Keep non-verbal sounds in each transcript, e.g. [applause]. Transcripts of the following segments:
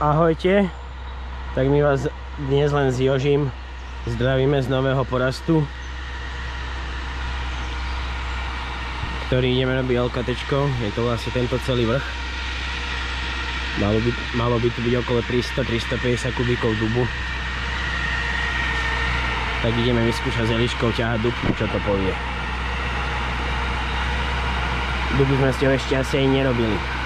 Ahojte, tak my vás dnes len s Jožím zdravíme z nového porastu, ktorý ideme robiť LKT, je to vlastne tento celý vrch. Malo by, malo by tu byť okolo 300-350 kubíkov dubu. Tak ideme vyskúšať s Eliškou ťahať dub, čo to povie. Dubu sme s ňou ešte asi aj nerobili.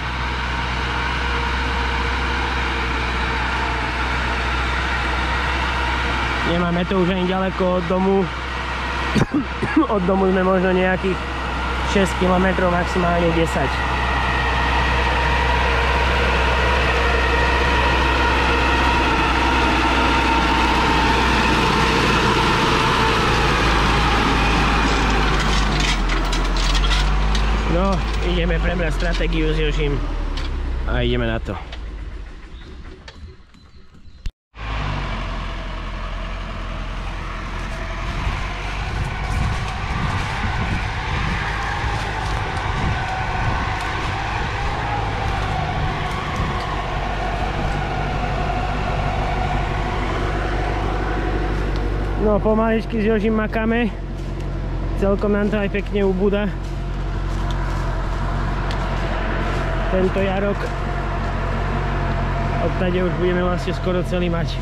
Nemáme to už ani ďaleko od domu. [coughs] od domu sme možno nejakých 6 km, maximálne 10. No, ideme prebrať stratégiu s Jožím a ideme na to. No pomaličky s Jožím makáme. Celkom nám to aj pekne ubúda. Tento jarok. Odtade už budeme vlastne skoro celý mať.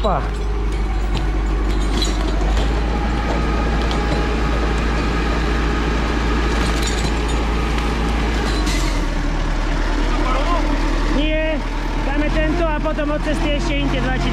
Opa! Nie, dáme tento a potom od cesty ešte inde dva ti.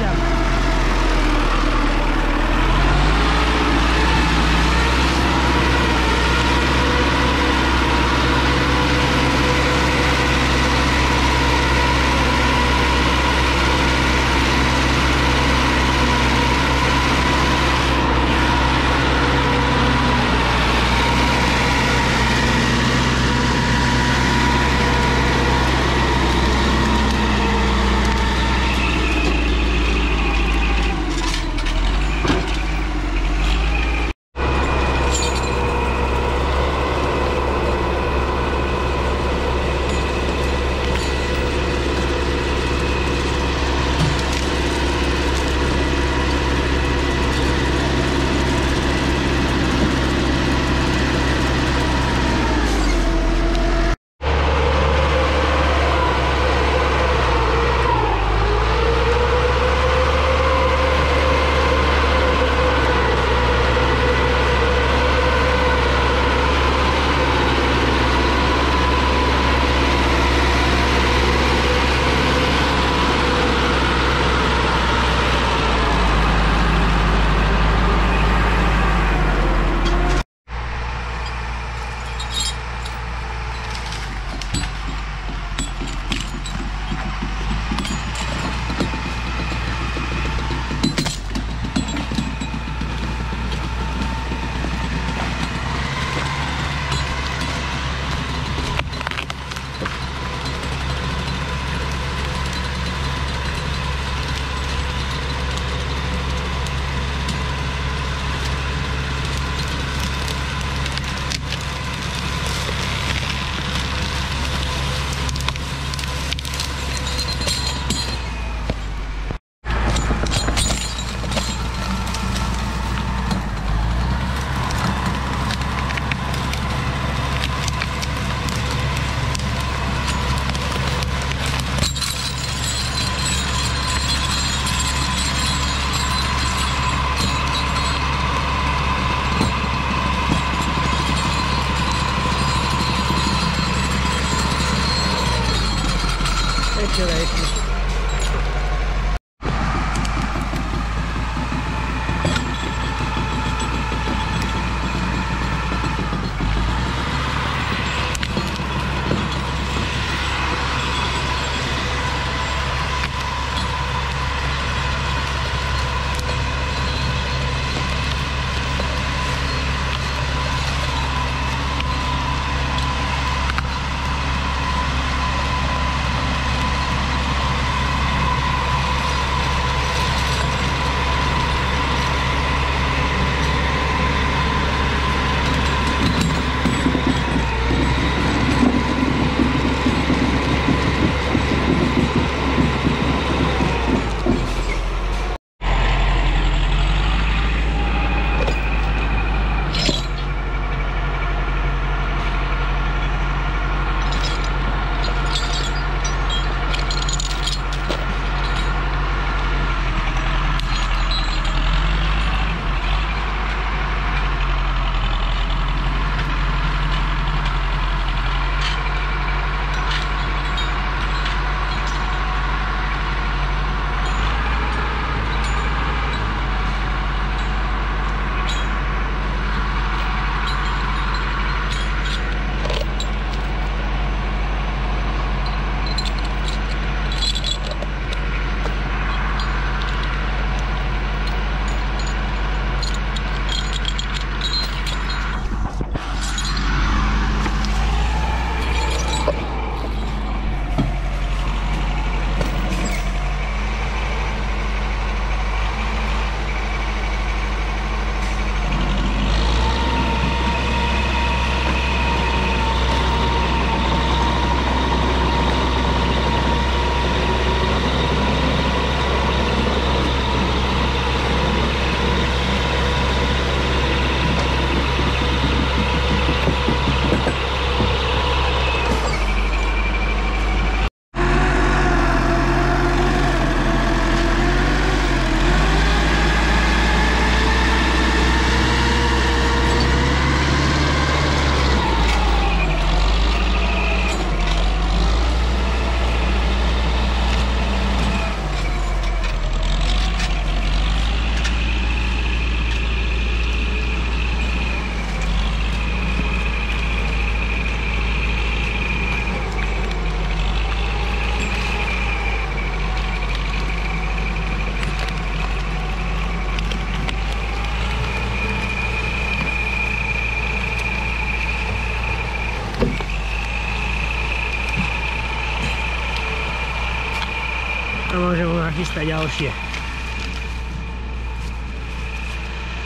Nachystať ďalšie.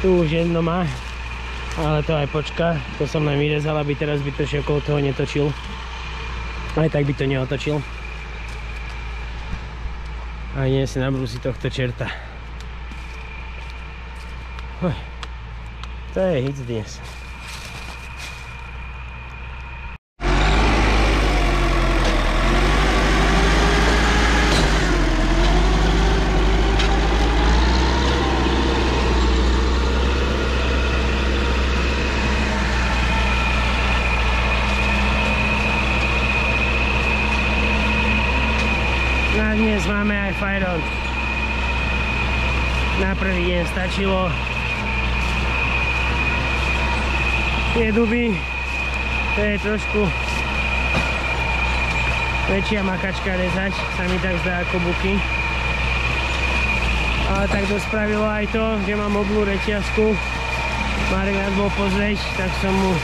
Tu už jedno má, ale to aj počka. To som len vyrezal, aby teraz zbytočne okolo toho netočil. Aj tak by to neotočil. A nie si nabrúsi tohto čerta. Oj, to je hit dnes. Dnes máme aj Fajron. Na prvý deň stačilo tie duby, to je trošku väčšia makačka rezať, sa mi tak zdá ako buky. Ale tak to spravilo aj to, že mám oblú reťazku. Marek nás bol pozrieť, tak som mu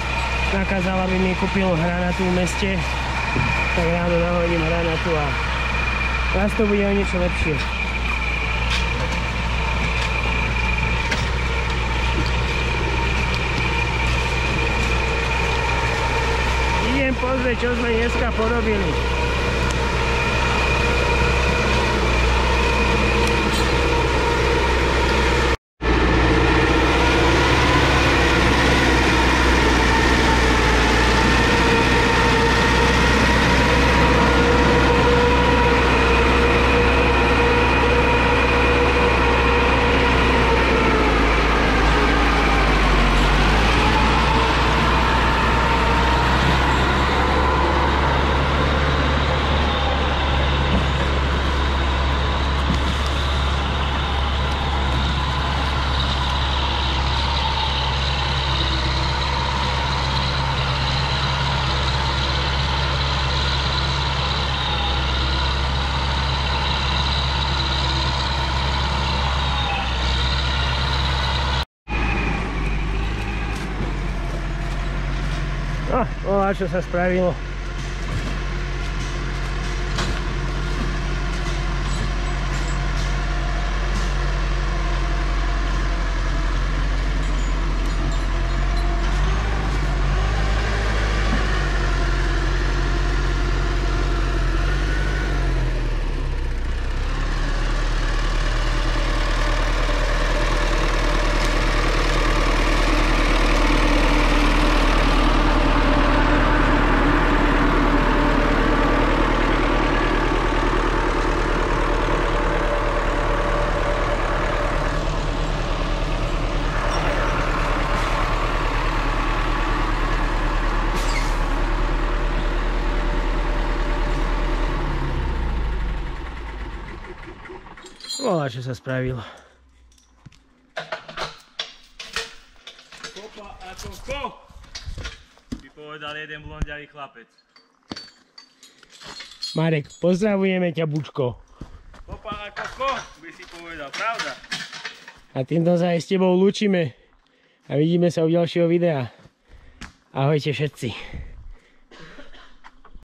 nakázal, aby mi kúpil hranatu v meste. Tak ráno nahodím hranatu a raz to bude o niečo lepšie. Idem pozrieť, čo sme dneska porobili. Бачу, все справильно. Čo sa spravilo. Kopa ako ko, by povedal jeden blondiavý chlapec. Marek, pozdravujeme ťa, Bučko. Kopa ako ko, by si povedal, pravda? A týmto sa aj s tebou lúčime. A vidíme sa u ďalšieho videa. Ahojte všetci.